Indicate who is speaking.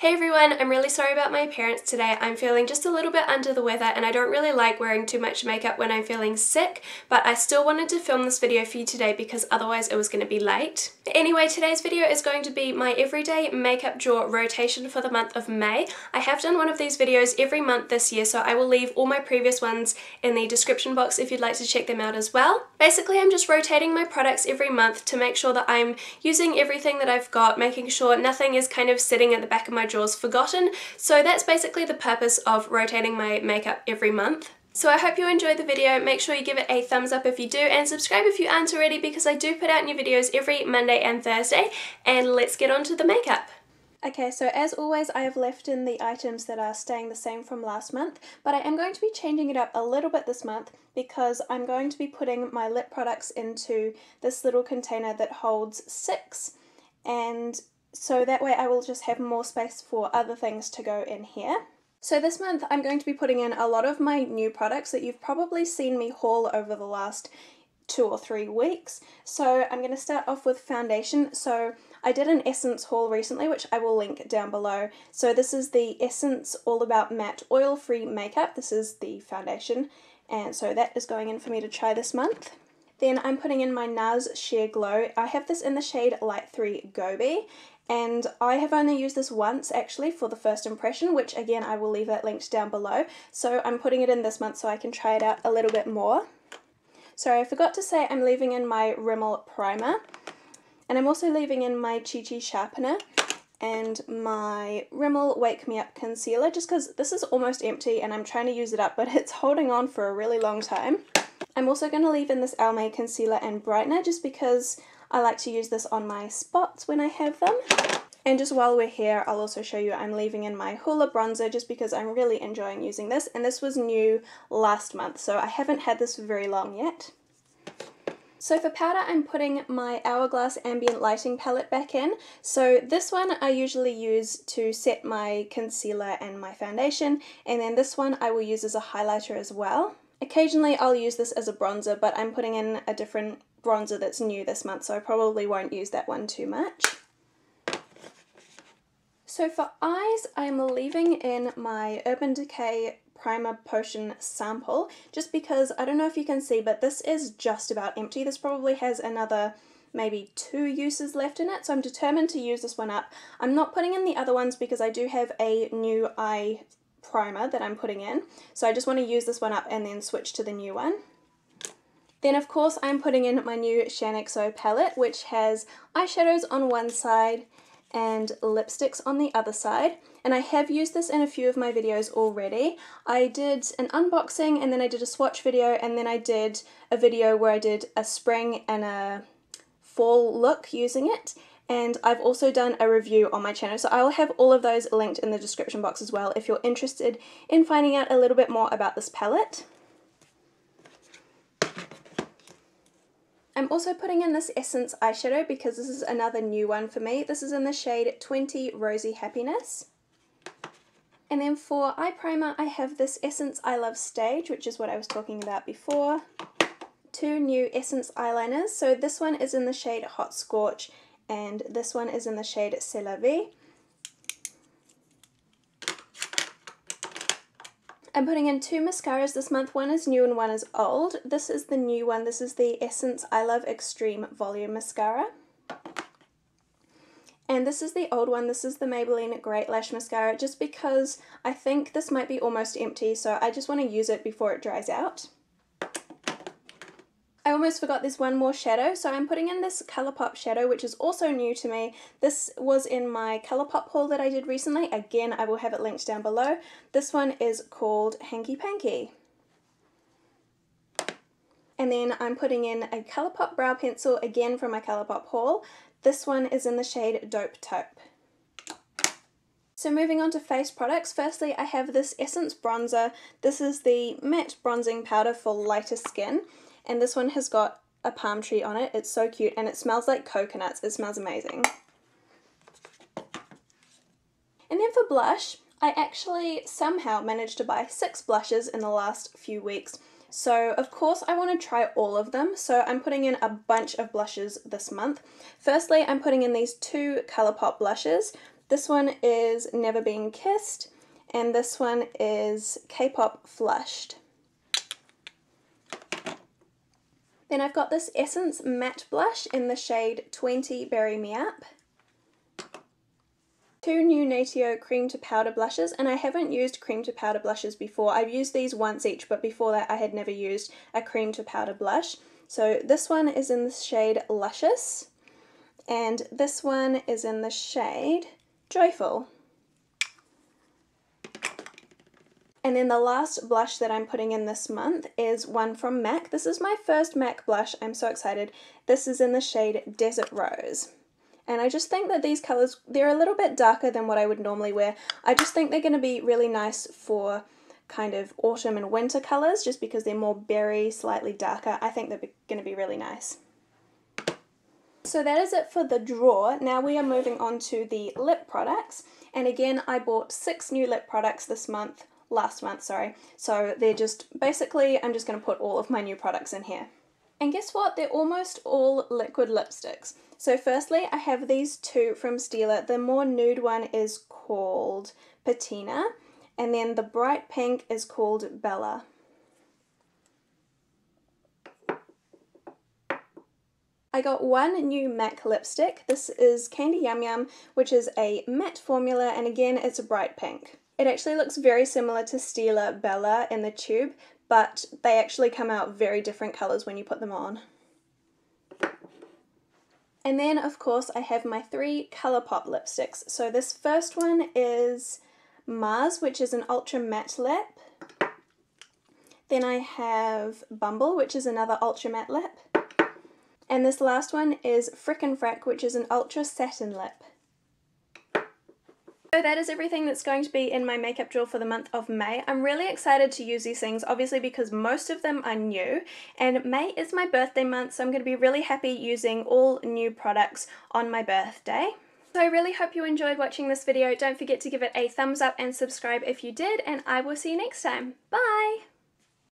Speaker 1: Hey everyone, I'm really sorry about my appearance today. I'm feeling just a little bit under the weather and I don't really like wearing too much makeup when I'm feeling sick, but I still wanted to film this video for you today because otherwise it was going to be late. Anyway, today's video is going to be my everyday makeup drawer rotation for the month of May. I have done one of these videos every month this year, so I will leave all my previous ones in the description box if you'd like to check them out as well. Basically, I'm just rotating my products every month to make sure that I'm using everything that I've got, making sure nothing is kind of sitting at the back of my drawers forgotten. So that's basically the purpose of rotating my makeup every month. So I hope you enjoyed the video, make sure you give it a thumbs up if you do and subscribe if you aren't already because I do put out new videos every Monday and Thursday and let's get on to the makeup. Okay, so as always I have left in the items that are staying the same from last month, but I am going to be changing it up a little bit this month because I'm going to be putting my lip products into this little container that holds six and so that way I will just have more space for other things to go in here. So this month I'm going to be putting in a lot of my new products that you've probably seen me haul over the last two or three weeks. So I'm going to start off with foundation. So I did an Essence haul recently, which I will link down below. So this is the Essence All About Matte Oil Free Makeup. This is the foundation. And so that is going in for me to try this month. Then I'm putting in my NARS Sheer Glow. I have this in the shade Light 3 Gobi and I have only used this once actually for the first impression which again I will leave that linked down below so I'm putting it in this month so I can try it out a little bit more. Sorry I forgot to say I'm leaving in my Rimmel primer and I'm also leaving in my Chi Chi sharpener and my Rimmel Wake Me Up concealer just because this is almost empty and I'm trying to use it up but it's holding on for a really long time. I'm also going to leave in this Almay concealer and brightener just because I like to use this on my spots when I have them. And just while we're here, I'll also show you I'm leaving in my Hoola bronzer just because I'm really enjoying using this. And this was new last month, so I haven't had this very long yet. So for powder, I'm putting my Hourglass Ambient Lighting palette back in. So this one I usually use to set my concealer and my foundation, and then this one I will use as a highlighter as well. Occasionally I'll use this as a bronzer, but I'm putting in a different bronzer that's new this month, so I probably won't use that one too much. So for eyes, I'm leaving in my Urban Decay Primer Potion sample, just because, I don't know if you can see, but this is just about empty. This probably has another maybe two uses left in it, so I'm determined to use this one up. I'm not putting in the other ones because I do have a new eye primer that I'm putting in, so I just want to use this one up and then switch to the new one. Then of course I'm putting in my new Shaaanxo palette which has eyeshadows on one side and lipsticks on the other side and I have used this in a few of my videos already. I did an unboxing and then I did a swatch video and then I did a video where I did a spring and a fall look using it and I've also done a review on my channel so I will have all of those linked in the description box as well if you're interested in finding out a little bit more about this palette. I'm also putting in this Essence eyeshadow because this is another new one for me. This is in the shade 20 Rosy Happiness. And then for eye primer, I have this Essence I Love Stage, which is what I was talking about before. Two new Essence eyeliners. So this one is in the shade Hot Scorch, and this one is in the shade C'est La Vie. I'm putting in two mascaras this month. One is new and one is old. This is the new one. This is the Essence I Love Extreme Volume Mascara. And this is the old one. This is the Maybelline Great Lash Mascara just because I think this might be almost empty so I just want to use it before it dries out. Almost forgot there's one more shadow, so I'm putting in this Colourpop shadow, which is also new to me. This was in my Colourpop haul that I did recently. Again, I will have it linked down below. This one is called Hanky Panky. And then I'm putting in a Colourpop brow pencil, again from my Colourpop haul. This one is in the shade Dope Taupe. So moving on to face products, firstly I have this Essence bronzer. This is the matte bronzing powder for lighter skin and this one has got a palm tree on it. It's so cute and it smells like coconuts. It smells amazing. And then for blush, I actually somehow managed to buy six blushes in the last few weeks. So of course I want to try all of them, so I'm putting in a bunch of blushes this month. Firstly, I'm putting in these two Colourpop blushes. This one is Never Been Kissed, and this one is K-Pop Flushed. Then I've got this Essence Matte Blush in the shade 20 Berry Me Up. Two new Natio cream to powder blushes and I haven't used cream to powder blushes before. I've used these once each but before that I had never used a cream to powder blush. So this one is in the shade Luscious and this one is in the shade Joyful. And then the last blush that I'm putting in this month is one from MAC. This is my first MAC blush. I'm so excited. This is in the shade Desert Rose. And I just think that these colours, they're a little bit darker than what I would normally wear. I just think they're going to be really nice for kind of autumn and winter colours just because they're more berry, slightly darker. I think they're going to be really nice. So that is it for the drawer. Now we are moving on to the lip products. And again, I bought six new lip products this month, last month, sorry. So they're just, basically, I'm just going to put all of my new products in here. And guess what? They're almost all liquid lipsticks. So firstly, I have these two from Stila. The more nude one is called Patina, and then the bright pink is called Bella. I got one new MAC lipstick. This is Candy Yum Yum, which is a matte formula, and again, it's a bright pink. It actually looks very similar to Stila Bella in the tube, but they actually come out very different colours when you put them on. And then, of course, I have my three Colourpop lipsticks. So this first one is Mars, which is an ultra matte lip. Then I have Bumble, which is another ultra matte lip. And this last one is Frickin' Frack, which is an ultra satin lip. So that is everything that's going to be in my makeup drawer for the month of May. I'm really excited to use these things, obviously because most of them are new, and May is my birthday month, so I'm going to be really happy using all new products on my birthday. So I really hope you enjoyed watching this video. Don't forget to give it a thumbs up and subscribe if you did, and I will see you next time. Bye!